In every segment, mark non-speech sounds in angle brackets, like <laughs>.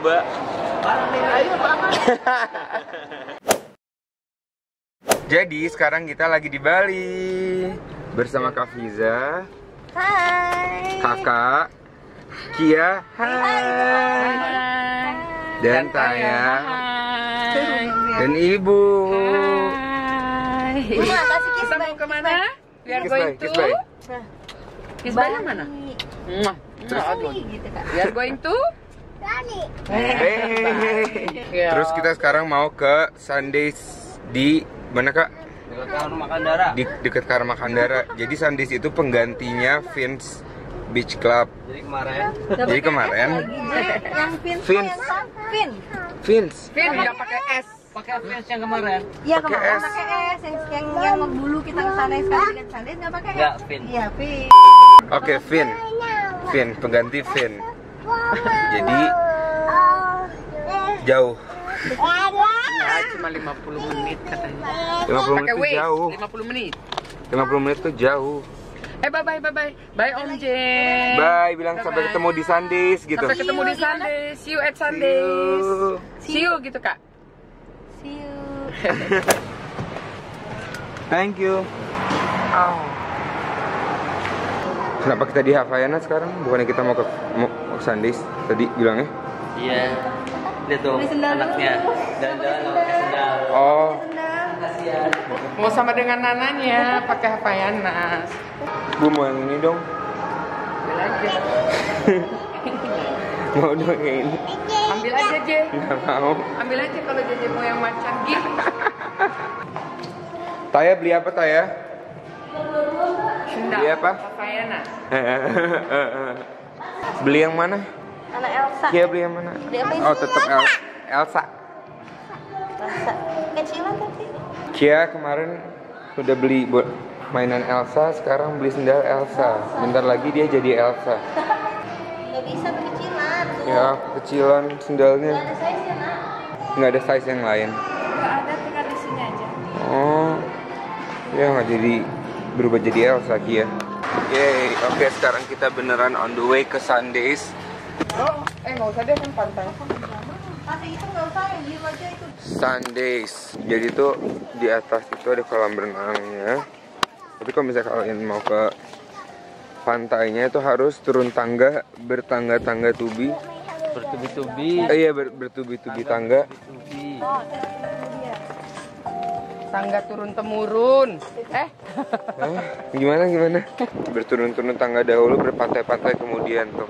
Mbak. <laughs> Jadi sekarang kita lagi di Bali. Bersama Kak Fiza, Hai. Kakak, Kia, hai, dan Taya, dan Ibu. Kiss Kita mau ke mana? Kiss going to kiss mana? Mwah. Aduh. gitu. We are going to Hey. Terus kita sekarang mau ke Sundays di mana kak? Makandara. Di dekat Karma Kandara. Jadi Sundays itu penggantinya Vince Beach Club. Jadi kemarin Jadi kemarin Yang Vince. yang? Pin. Vince. Vin nggak pakai S. pakai fans yang kemarin. Iya Pakai kemarin S. pakai S yang yang yang dulu kita ke sana sekali dengan sana nggak pakai S. Nggak, Pin. Iya Pin. Oke, Vin. Vin, pengganti Vin. Jadi jauh. Ya, cuma 50 menit katanya. 50 Pakai menit itu jauh. 50 menit. 50 menit itu jauh. Eh bye bye bye bye. Bye Om Jen. Bye, bilang sampai ketemu di Sundays gitu. Sampai ketemu di Sunday. See you at See Sundays. you. See you gitu kak. See you. <laughs> Thank you. Oh. Kenapa kita di Havaiana sekarang? Bukannya kita mau ke mau ke Sundays tadi bilangnya? Iya. Lihat tuh Beli sendal anaknya. Nggak pakai sendal. Oh, Kasihan. Mau sama dengan nananya pakai Havaianas. Bu mau yang ini dong. Ambil aja. <laughs> Mau dong yang ini. Ambil aja Je. Nggak mau. Ambil aja kalau Jeje mau yang macan gitu. <laughs> Taya beli apa Taya? Sendal. Iya, apa? Havaianas. <laughs> beli yang mana? Anak Elsa. Kia beli yang mana? Beli apa Oh tetap El Elsa. Rasa kecilan tapi. Kia kemarin udah beli buat mainan Elsa, sekarang beli sendal Elsa. Bentar lagi dia jadi Elsa. <laughs> Nggak bisa kecilan. Tuh. Ya kecilan sendalnya. Nggak ada size ya nak. Nggak ada size yang lain. Nggak ada tinggal di sini aja. Oh, ya nggak jadi berubah jadi Elsa Kia. Yeay, oke sekarang kita beneran on the way ke Sundays. Oh, eh nggak usah deh kan pantai. Tapi itu nggak usah yang aja itu. Sundays. Jadi tuh di atas itu ada kolam renangnya. Tapi kalau misalnya kalian mau ke pantainya itu harus turun tangga bertangga-tangga tubi. Bertubi-tubi. Eh, iya ber- bertubi-tubi tangga. Bertubi. Tangga turun temurun. Eh? Gimana gimana? Berturun-turun tangga dahulu berpantai-pantai kemudian tuh.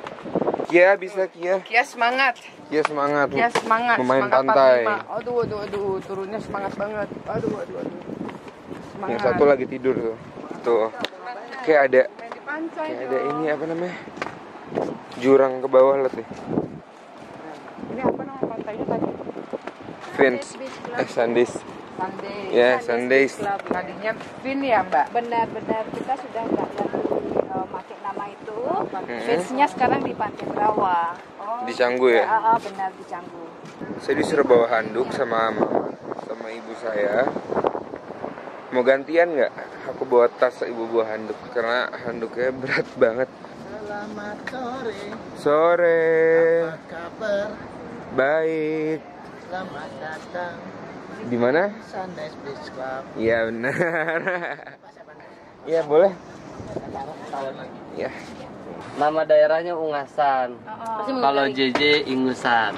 Kia bisa Kia. Kia semangat. Kia semangat. Kia semangat. Memain semangat pantai. 45. Aduh, aduh, aduh, turunnya semangat banget. Aduh, aduh, aduh. Semangat. Yang satu lagi tidur tuh. Tuh. Kayak ada kayak ada ini apa namanya? Jurang ke bawah lihat nih. Ini apa nama pantainya tadi? Vince. Eh Sundays. Sunday. Ya, Sundays. Club. Tadinya Vin ya, Mbak? benar-benar kita sudah nggak lagi uh, pakai nama itu. Hmm. Base-nya sekarang di Pantai Berawang. Di Canggu ya. Ah, ah, benar di Canggu. Saya disuruh bawa handuk sama sama ibu saya. Mau gantian nggak? Aku bawa tas ibu bawa handuk karena handuknya berat banget. Selamat sore, Sore. kabar? Baik. Selamat datang Di mana? Sunday Beach Club. Iya benar. Iya boleh. Ya. Nama daerahnya Ungasan. Kalau JJ Ingusan.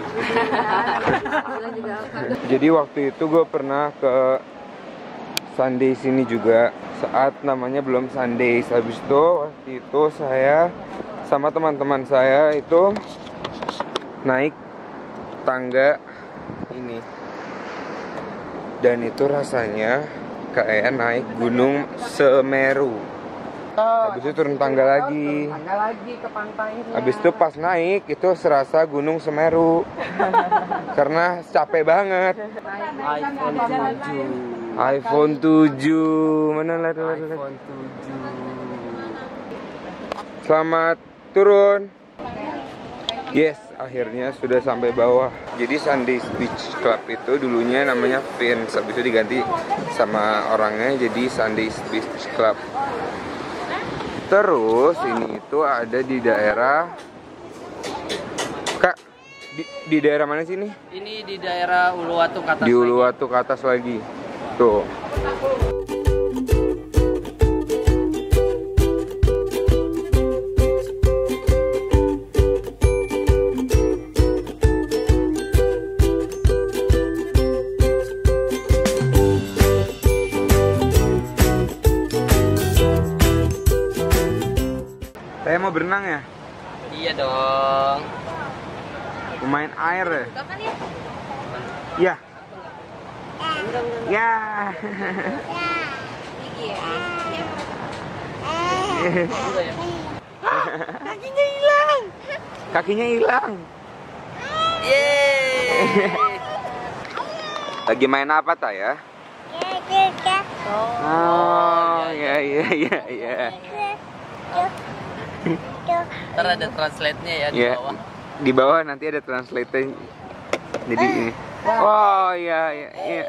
<laughs> Jadi waktu itu gue pernah ke Sunday sini juga saat namanya belum Sunday. Habis itu waktu itu saya sama teman-teman saya itu naik tangga ini dan itu rasanya kayak naik gunung Semeru. Habis itu turun tangga lagi. Tangga lagi ke pantainya. Habis itu pas naik itu serasa gunung Semeru. <laughs> Karena capek banget. iPhone 7. iPhone 7 mana lah iPhone 7. Selamat turun. Yes, akhirnya sudah sampai bawah. Jadi Sundays Beach Club itu dulunya namanya Vince, habis itu diganti sama orangnya jadi Sundays Beach Club. Terus ini itu ada di daerah Kak, di, di daerah mana sih ini? Ini di daerah Uluwatu kata Di Uluwatu ke atas lagi. Tuh. Kakinya hilang. Yeay. Lagi main apa ta ya? Oh, ya ya ya ya. Ntar ada translate-nya ya di Ya. bawah. Di bawah nanti ada translate Jadi ini. Oh, ya ya ya.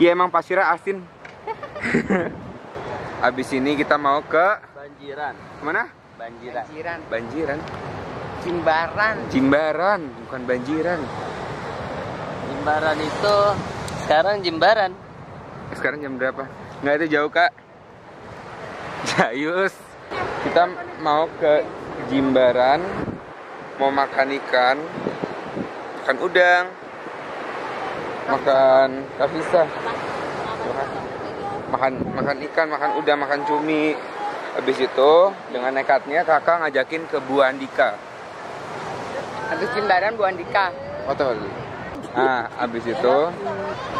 Ya emang pasirnya asin. <laughs> Abis ini kita mau ke Banjiran. mana? Banjiran. Jiran, Banjiran. Jimbaran. Jimbaran, bukan banjiran. Jimbaran itu sekarang Jimbaran. Sekarang jam berapa? Nggak itu jauh kak. Jayus. Kita mau ke Jimbaran, mau makan ikan, makan udang, makan kavisa, makan makan ikan, makan udang, makan cumi. Habis itu dengan nekatnya kakak ngajakin ke Bu Andika. Habis Jimbaran Bu Andika. Oh tahu lagi. Nah, habis itu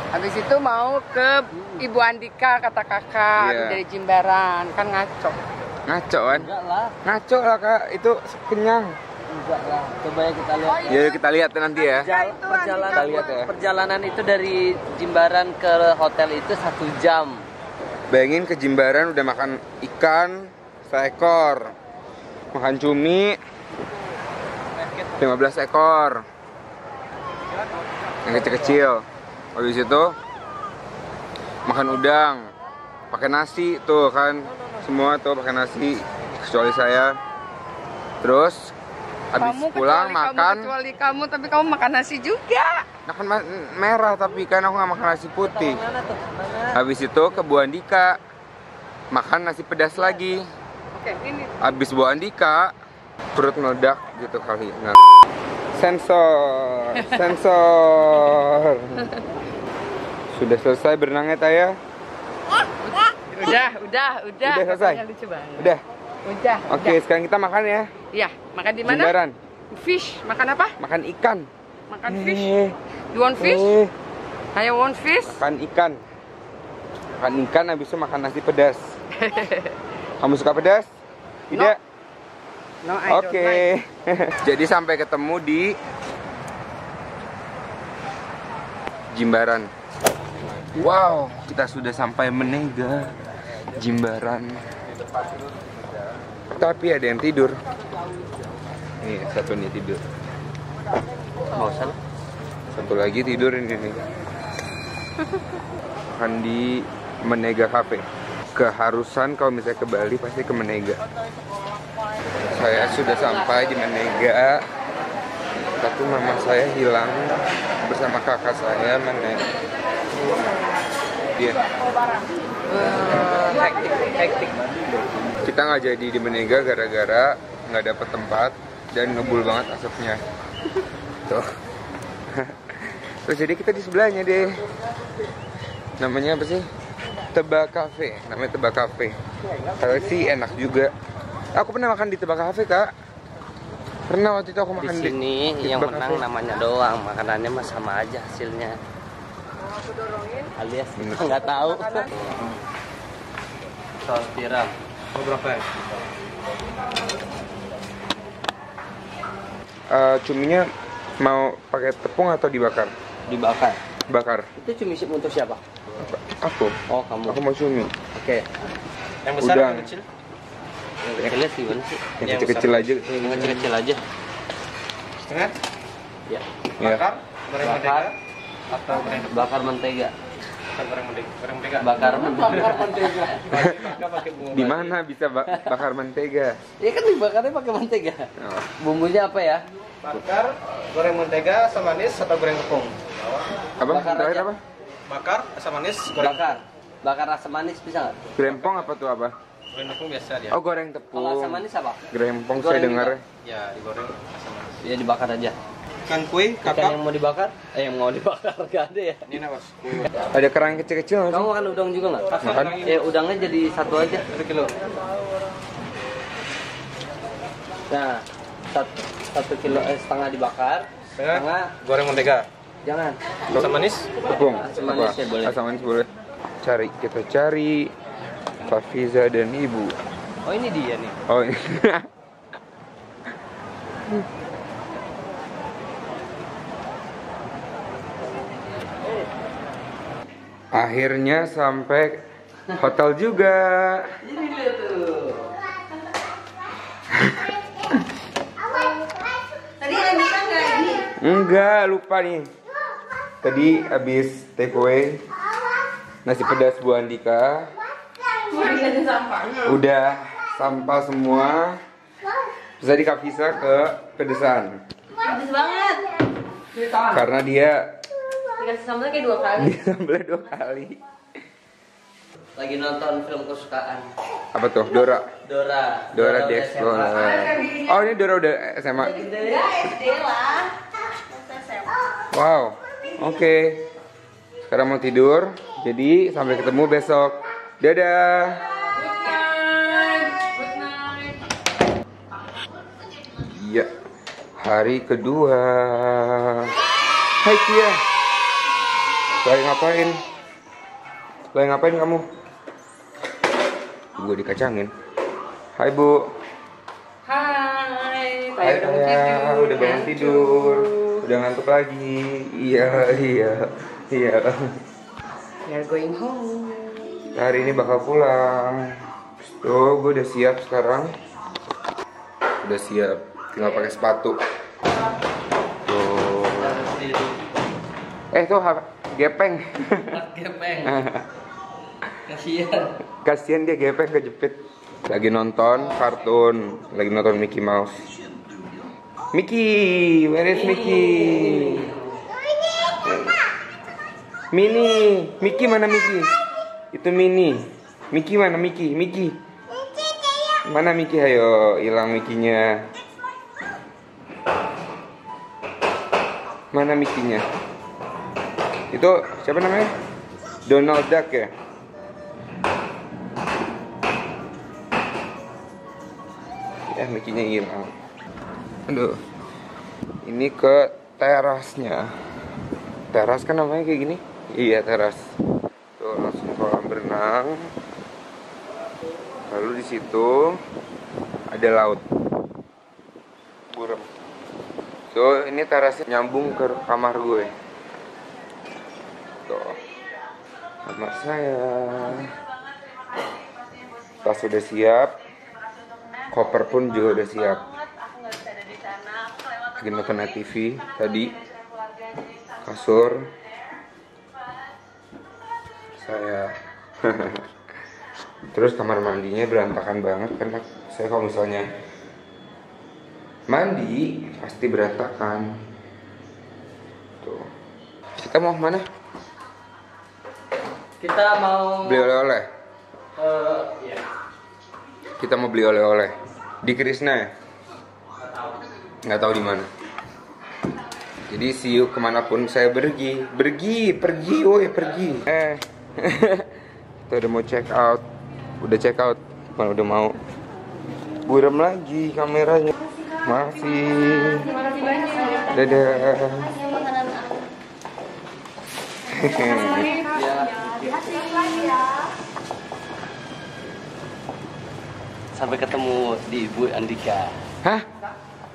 Habis itu mau ke Ibu Andika kata kakak Iya. dari Jimbaran kan ngaco. ngaco kan? Enggak lah, Ngaco lah kak, itu kenyang. enggak lah. Coba ya kita lihat. Ya kita lihat nanti ya. Perjal- perjalanan, Kita lihat ya. perjalanan itu dari Jimbaran ke hotel itu satu jam. Bayangin ke Jimbaran udah makan ikan seekor. Makan cumi 15 ekor. Yang kecil-kecil. Habis itu makan udang. Pakai nasi tuh kan. Semua tuh pakai nasi kecuali saya. Terus habis kamu pulang kecuali makan kamu, kecuali kamu tapi kamu makan nasi juga. makan ma- merah tapi kan aku nggak makan nasi putih. Habis itu ke Bu Andika makan nasi pedas lagi. Oke, ini Habis Bu Andika perut meledak gitu kali. Nah, sensor, sensor. Sudah selesai berenangnya Taya? udah, udah, udah. Udah selesai? Katanya lucu banget. Udah. Udah. Oke, sekarang kita makan ya. Iya, makan di mana? Jimbaran. Fish. Makan apa? Makan ikan. Makan fish. Eh, You want fish? eh. Ayo want fish? Makan ikan. Makan ikan habis itu makan nasi pedas. <laughs> Kamu suka pedas? Tidak? No, Don't Oke. like. <laughs> Jadi sampai ketemu di Jimbaran. Wow, kita sudah sampai Menega Jimbaran. Tapi ada yang tidur. Nih, satu nih tidur. Lah. Satu lagi tidur ini nih. Akan di Menega Cafe. Keharusan kalau misalnya ke Bali pasti ke Menega. Saya sudah sampai di Menega. Tapi mama saya hilang bersama kakak saya mana? Dia. hektik, hektik. Kita nggak jadi di Menega gara-gara nggak dapet tempat dan ngebul banget asapnya. Tuh. <laughs> Terus jadi kita di sebelahnya deh. Namanya apa sih? Tebak Cafe. Namanya Tebak Cafe. Kalau sih enak juga. Aku pernah makan di Tebak Cafe kak. Pernah waktu itu aku Di makan sini di yang menang Cafe. namanya doang, makanannya mah sama aja hasilnya. Alias kita <laughs> nggak tahu. Soal tiram. Eh, cuminya mau pakai tepung atau dibakar? Dibakar. Bakar. Itu cumi sip untuk siapa? Aku. Oh kamu. Aku mau cumi. Oke. Yang besar Udang. atau kecil? Yang kecil gimana sih? Yang kecil-kecil aja. Yang kecil-kecil aja. Setengah? Ya. Ya. Bakar? Goreng Bakar mentega? atau bakar mentega. Bakar Bakar mentega. Di mana bisa ba- bakar mentega? Ya kan dibakarnya pakai mentega. Oh. Bumbunya apa ya? Bakar, goreng mentega, asam manis, atau goreng tepung. Apa? Bakar Terakhir aja. apa? Bakar, asam manis, goreng Bakar. Bakar asam manis bisa nggak? Grempong apa tuh apa? Goreng tepung biasa dia. Oh goreng Kalau tepung. asam manis apa? Grempong saya dengar. Ya, digoreng asam manis. Ya dibakar aja. Ikan kue, Ikan kakap. yang mau dibakar? Eh yang mau dibakar <laughs> gak ada ya? Ini bos. Ada kerang kecil-kecil? Kamu makan udang juga nggak? Makan. Ya udangnya jadi satu aja. Satu kilo. Nah, satu, satu kilo eh, setengah dibakar, Setengah. setengah Goreng mentega. jangan. Asam manis. Tepung. Asam manis ya boleh. Asam manis boleh. Cari kita cari Fafiza dan Ibu. Oh ini dia nih. Oh ini. Akhirnya sampai hotel juga. Ini dia tuh. Tadi yang bisa nggak ini? Enggak, lupa nih. Tadi habis take away nasi pedas Bu Andika. Udah sampah semua. Bisa di Kavisa ke pedesan. Habis banget. Karena dia Dikasih sambal kayak dua kali. <laughs> dua kali. Lagi nonton film kesukaan. Apa tuh? Dora. Dora. Dora udah the. Explorer. Oh, ini Dora udah SMA. Ya SD lah. Wow. Oke. Sekarang mau tidur. Jadi sampai ketemu besok. Dadah. Iya. Hari kedua. Hai Kia. Lagi ngapain? Lagi ngapain kamu? Gue dikacangin. Hai Bu. Hai. Hai saya udah bangun tidur. Udah ngantuk lagi. Iya, iya. Iya. You're going home. Hari ini bakal pulang. Tuh, gue udah siap sekarang. Udah siap. Tinggal pakai sepatu. Tuh. Eh, tuh gepeng. Gepeng. <laughs> Kasihan. Kasihan dia gepeng kejepit. Lagi nonton kartun, lagi nonton Mickey Mouse. Mickey, where is Mickey? Mini, Mickey mana Mickey? Itu Mini. Mickey mana Mickey? Mickey. Mana Mickey? Ayo, hilang Mickey-nya. Mana Mickey-nya? Itu siapa namanya? Donald Duck ya? Ya, Mickey-nya hilang. Aduh. Ini ke terasnya. Teras kan namanya kayak gini? Iya, teras. Berenang. Lalu di situ ada laut. Burem. So, ini terasnya nyambung ke kamar gue. Tuh. Kamar saya. Tas udah siap. Koper pun juga udah siap. Lagi nonton TV tadi. Kasur. Saya. <laughs> Terus kamar mandinya berantakan banget kan saya kalau misalnya mandi pasti berantakan. Tuh. Kita mau mana? Kita mau Beli oleh-oleh. eh, ya. Kita mau beli oleh-oleh di Krisna ya? Nggak tahu di mana. Jadi you ke mana pun saya pergi, pergi, pergi, woi pergi. Eh, <laughs> kita udah mau check out, udah check out, mana udah mau. Buram lagi kameranya. Masih. Dadah. Sampai ketemu di Ibu Andika. Hah?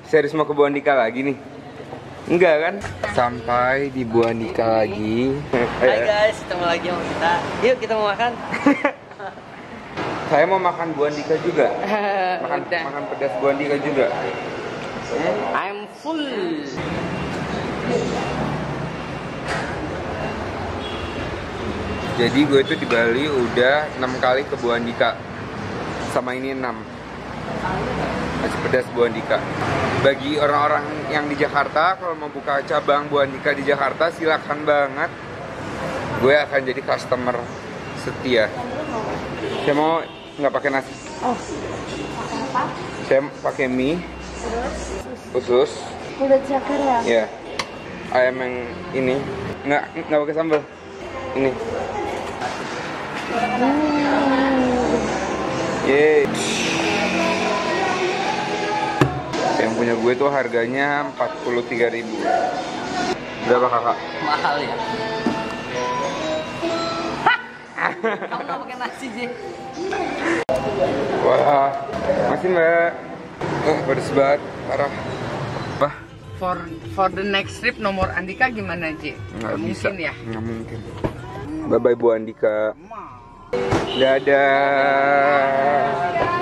Serius mau ke Bu Andika lagi nih? Enggak kan? Sampai di Bu Andika lagi. Hai guys, ketemu lagi sama kita. Yuk kita mau makan. <laughs> Saya mau makan Bu Andika juga. <laughs> Makan, makan pedas Bu Andika juga. Hmm? I'm full. Jadi gue tuh di Bali udah enam kali ke Bu Andika. Sama ini enam. Nasi pedas Bu Andika. Bagi orang-orang yang di Jakarta, kalau mau buka cabang Bu Andika di Jakarta, silakan banget. Gue akan jadi customer setia. Saya mau nggak pakai nasi. Oh. Saya pakai mie. Usus. Udah cakar ya? Ya. Ayam yang ini nggak nggak pakai sambal. Ini. Yeay. Yang punya gue tuh harganya 43.000 Berapa kakak? Mahal ya. Kamu nggak pakai nasi sih? Wah, masih mbak. Oh, pedes banget, parah. Wah, For for the next trip nomor Andika gimana Ji? nggak bisa. mungkin ya. Nggak mungkin. Bye bye Bu Andika. Dadah.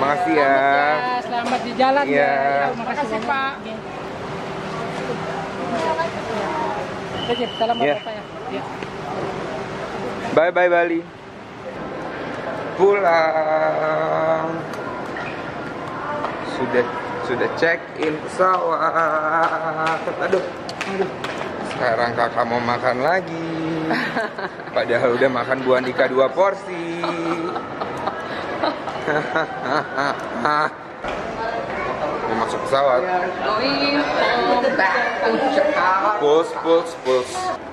Makasih ya. Selamat di jalan Iya. Makasih Pak. Oke, salam Iya. Bapak ya. Iya. Bye bye Bali. Pulang. Sudah sudah check in pesawat. Aduh, aduh. Sekarang kakak mau makan lagi. Padahal udah makan Bu Andika dua porsi. mau masuk pesawat. Puls, puls, puls.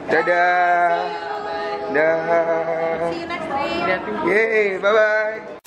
Dadah. Dadah. Yeay, bye bye.